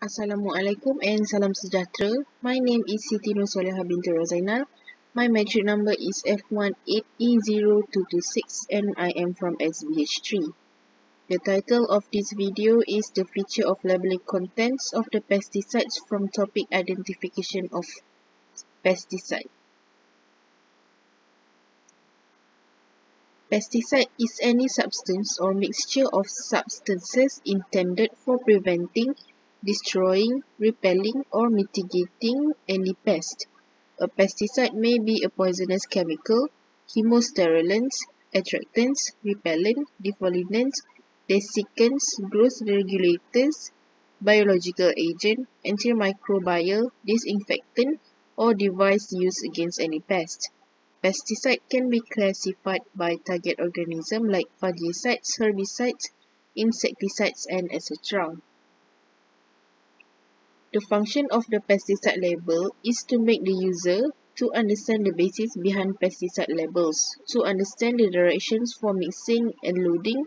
Assalamualaikum and salam sejahtera. My name is Siti Nur binti Rozainal. My matric number is F18E0226 and I am from SBH3. The title of this video is the feature of labeling contents of the pesticides from topic identification of pesticide. Pesticide is any substance or mixture of substances intended for preventing destroying, repelling, or mitigating any pest. A pesticide may be a poisonous chemical, chemostimulants, attractants, repellent, defoliants, desiccants, growth regulators, biological agent, antimicrobial, disinfectant, or device used against any pest. Pesticide can be classified by target organism like fungicides, herbicides, insecticides, and etc. The function of the pesticide label is to make the user to understand the basis behind pesticide labels, to understand the directions for mixing and loading,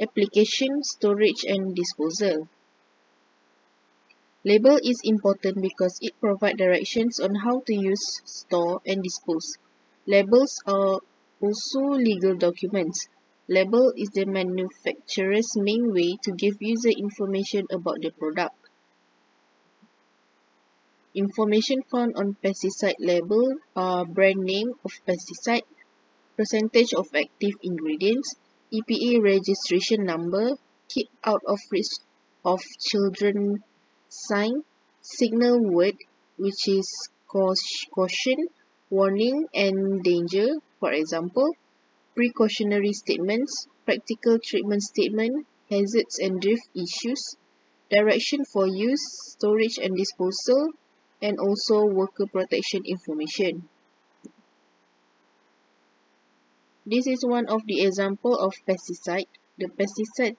application, storage and disposal. Label is important because it provides directions on how to use, store and dispose. Labels are also legal documents. Label is the manufacturer's main way to give user information about the product. Information found on pesticide label are brand name of pesticide, percentage of active ingredients, EPA registration number, keep out of reach of children sign, signal word which is caution, warning and danger, for example, precautionary statements, practical treatment statement, hazards and drift issues, direction for use, storage and disposal, and also worker protection information. This is one of the example of pesticide. The pesticide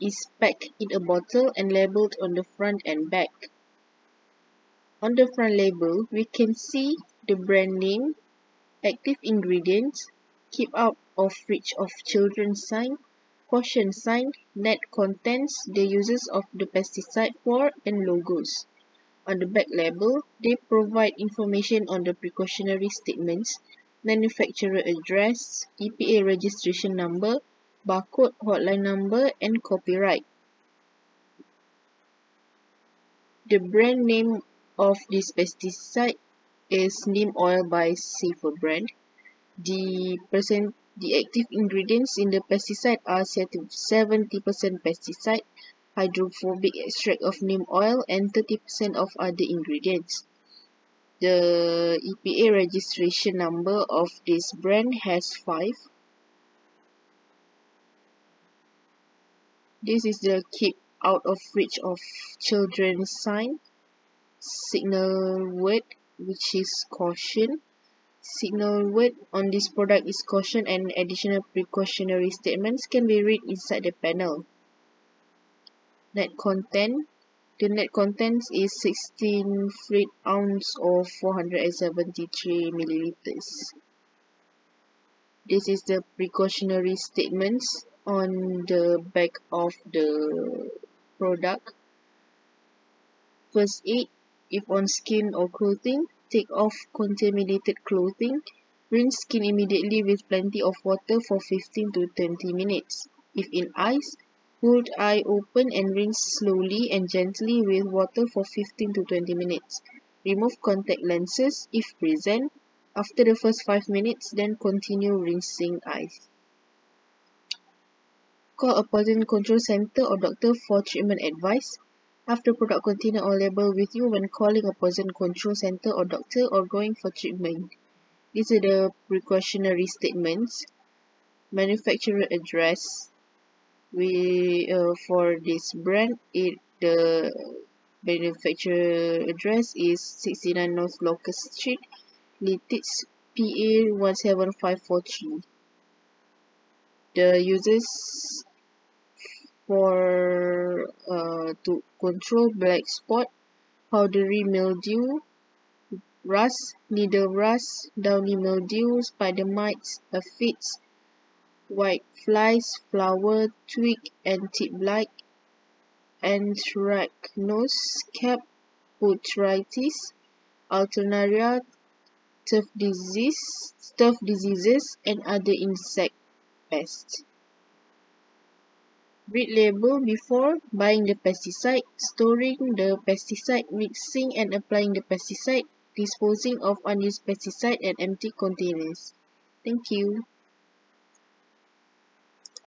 is packed in a bottle and labeled on the front and back. On the front label, we can see the brand name, active ingredients, keep out of reach of children sign, caution sign, net contents, the uses of the pesticide for, and logos. On the back label, they provide information on the precautionary statements, manufacturer address, EPA registration number, barcode hotline number, and copyright. The brand name of this pesticide is neem oil by Safer brand. The percent the active ingredients in the pesticide are 70% pesticide, hydrophobic extract of neem oil and 30% of other ingredients. The EPA registration number of this brand has 5. This is the keep out of reach of children sign, signal word which is caution. Signal word on this product is caution and additional precautionary statements can be read inside the panel net content. The net contents is 16 fluid ounce or 473 milliliters. This is the precautionary statements on the back of the product. First aid if on skin or clothing take off contaminated clothing. Rinse skin immediately with plenty of water for 15 to 20 minutes. If in ice Hold eye open and rinse slowly and gently with water for 15 to 20 minutes. Remove contact lenses if present. After the first 5 minutes, then continue rinsing eyes. Call a poison control center or doctor for treatment advice. After product container or label with you when calling a poison control center or doctor or going for treatment. These are the precautionary statements. Manufacturer address, we uh, for this brand it the manufacturer address is 69 North Locust Street Lititz PA 17543 the users for uh, to control black spot powdery mildew rust needle rust downy mildew spider mites aphids white flies, flower, twig and tip blight, anthracnose, cap botrytis, alternaria, turf disease, turf diseases, and other insect pests. Read label before buying the pesticide, storing the pesticide, mixing and applying the pesticide, disposing of unused pesticide and empty containers. Thank you.